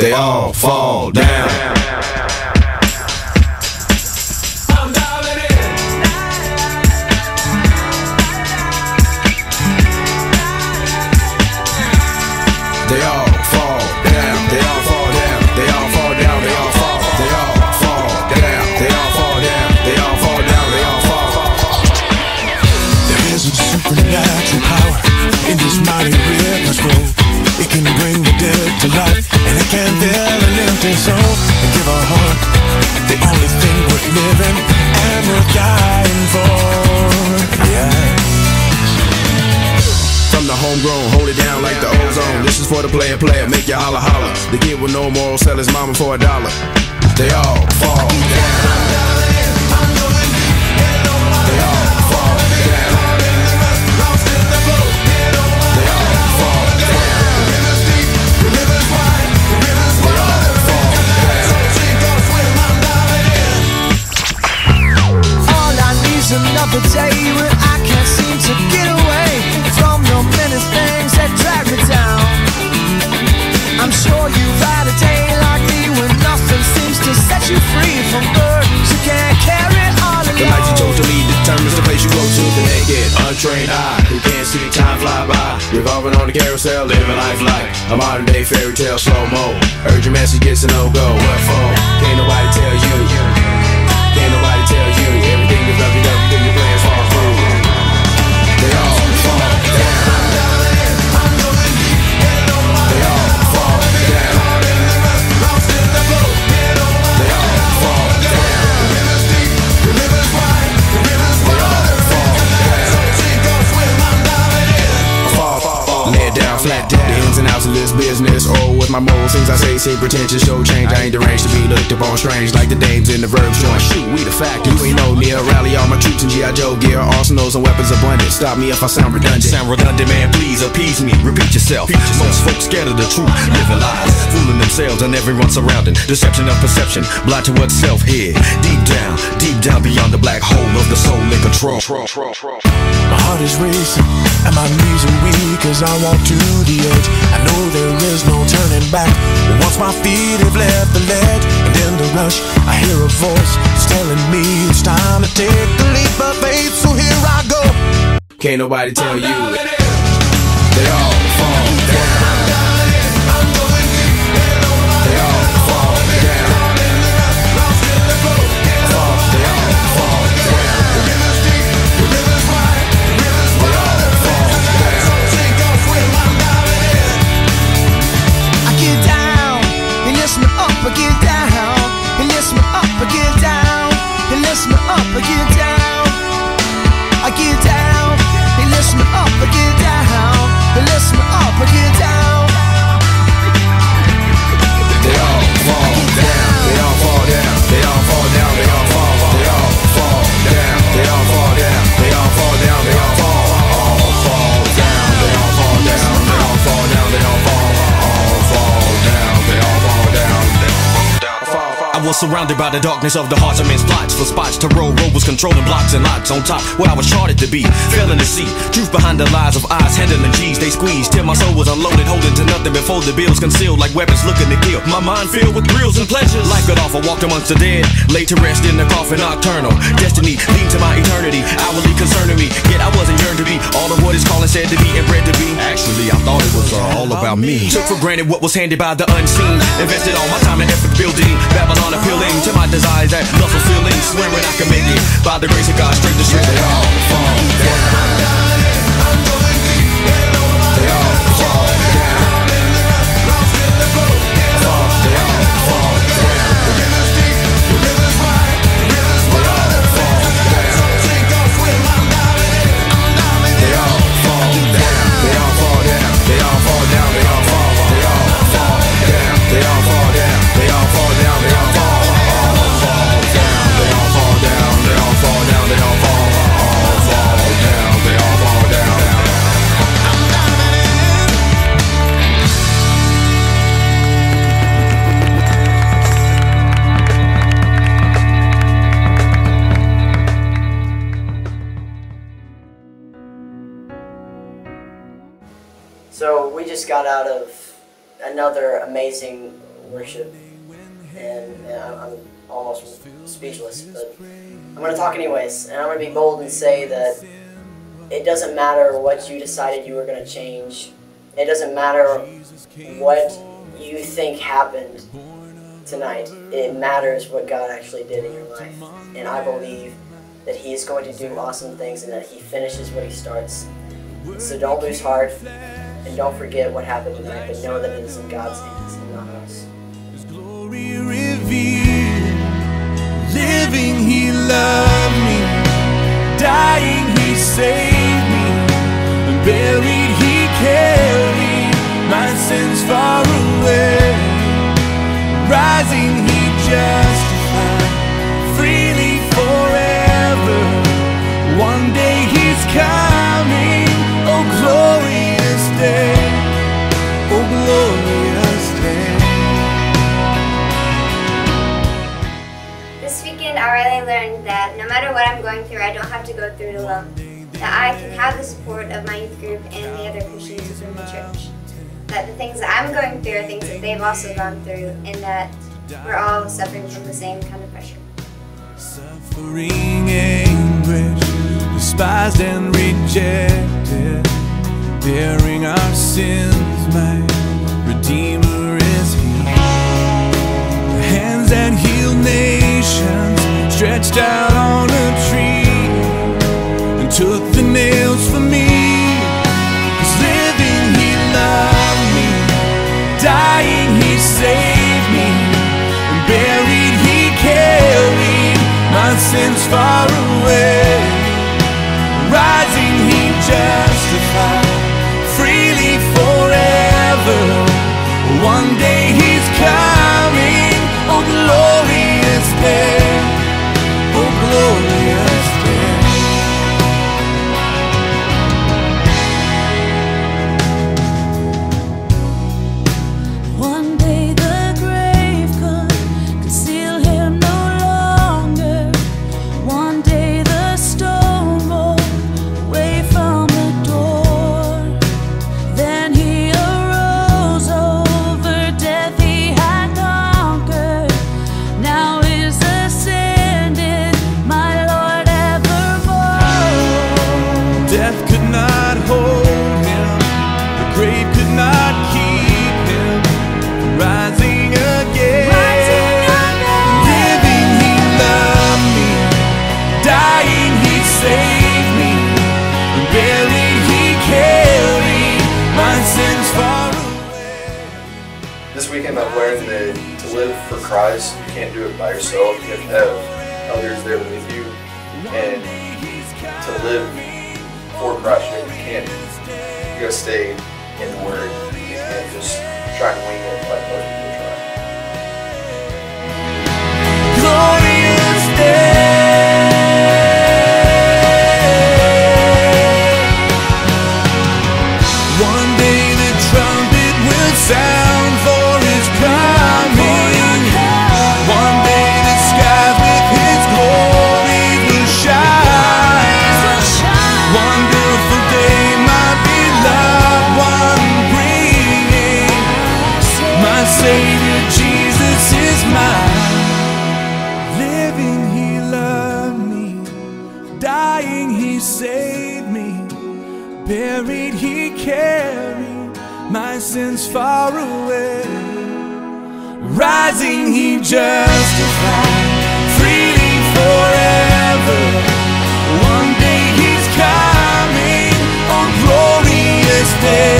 they all fall down. Living and worth dying for. Yeah. From the homegrown, hold it down like the ozone. This is for the player, player, make you holler, holler. The kid with no morals, sell his mama for a dollar. They all fall down. The carousel, living life like a modern day fairy tale slow mo. Urgent message gets a no go. What for? Can't nobody tell you. Can't nobody tell you. Everything is lovey dovey flat down. The ins and outs of this business. Oh, with my moles, things I say, say pretentious, show change. I ain't deranged to be looked upon strange, like the dames in the verbs joint. Shoot, we the fact. You ain't no near. Rally all my troops in G.I. Joe gear, arsenals and weapons abundant. Stop me if I sound redundant. Sound redundant, man, please appease me. Repeat yourself. Most folks scared of the truth, living lies, fooling themselves and everyone surrounding. Deception of perception, blind to what's self here. Deep down, deep down beyond the black hole of the soul in control. My heart is racing and my knees are weak as I walk to the edge. I know there is no turning back. Once my feet have left the ledge, and in the rush, I hear a voice telling me it's time to take the leap of faith. So here I go. Can't nobody tell you. Was surrounded by the darkness of the hearts of men's plots for spots to roll. Road was controlling blocks and lots on top where I was charted to be. Failing to see truth behind the lies of eyes, handling G's they squeezed till my soul was unloaded, holding to nothing before the bills concealed like weapons looking to kill. My mind filled with thrills and pleasures. Life got off, I walked amongst the dead, laid to rest in the coffin nocturnal. Destiny leaned to my about me. Took for granted what was handed by the unseen. Invested all my time and effort building Babylon appealing to my desires that love fulfilling. Swearing I can make it by the grace of God, straight to straight. They all fall down. Got out of another amazing worship, and, I'm, I'm almost speechless. But I'm going to talk anyways, and I'm going to be bold and say that it doesn't matter what you decided you were going to change. It doesn't matter what you think happened tonight. It matters what God actually did in your life. And I believe that He is going to do awesome things and that He finishes what He starts. So don't lose heart and don't forget what happened tonight, but know that it is in God's hands and not us. His glory revealed. Living, He loved me. Dying, He saved me. Buried, to through it alone. That I can have the support of my youth group and the other Christians within the church. That the things that I'm going through are things that they've also gone through, and that we're all suffering from the same kind of pressure. Suffering anguish, despised and rejected, bearing our sins, my Redeemer is He. The hands that heal nations stretched out sins far away. Rising, He justified freely forever. One day live for Christ, you can't do it by yourself. You have to have others there with you. And to live for Christ, you can't, you gotta stay in the Word. You can't just try to wing it like buried, he carried my sins far away. Rising, he justified, freely forever. One day he's coming on glorious day.